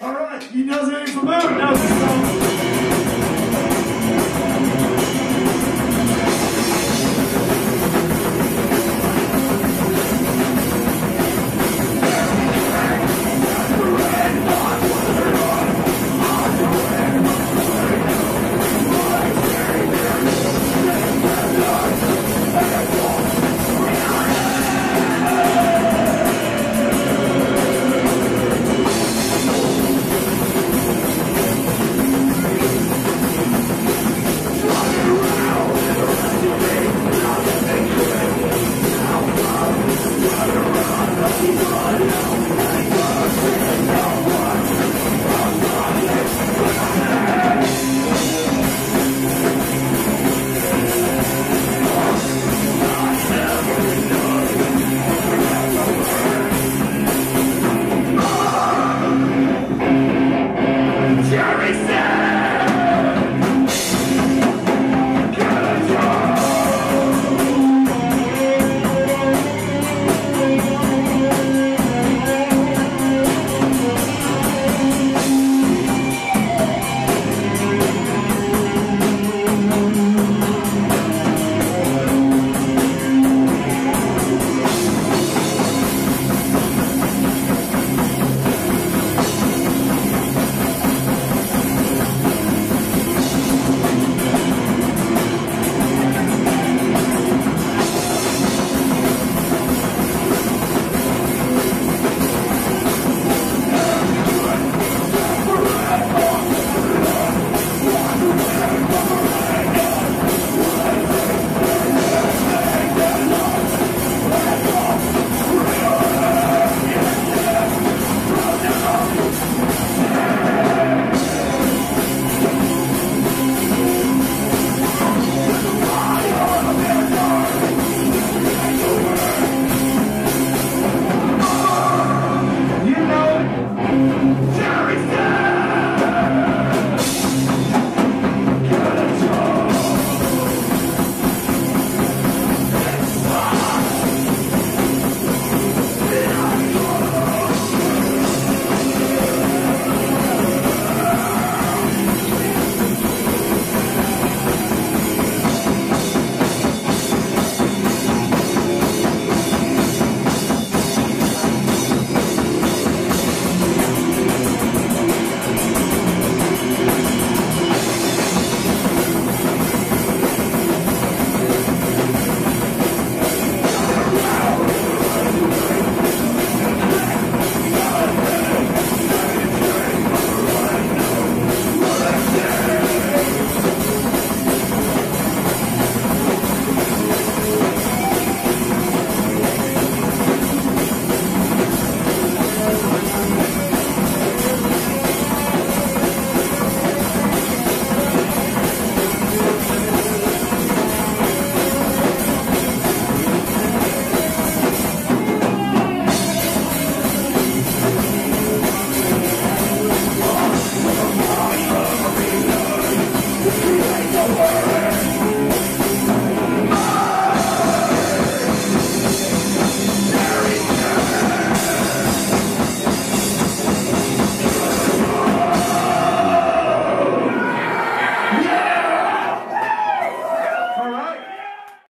All right, he knows it ain't for moon, does he?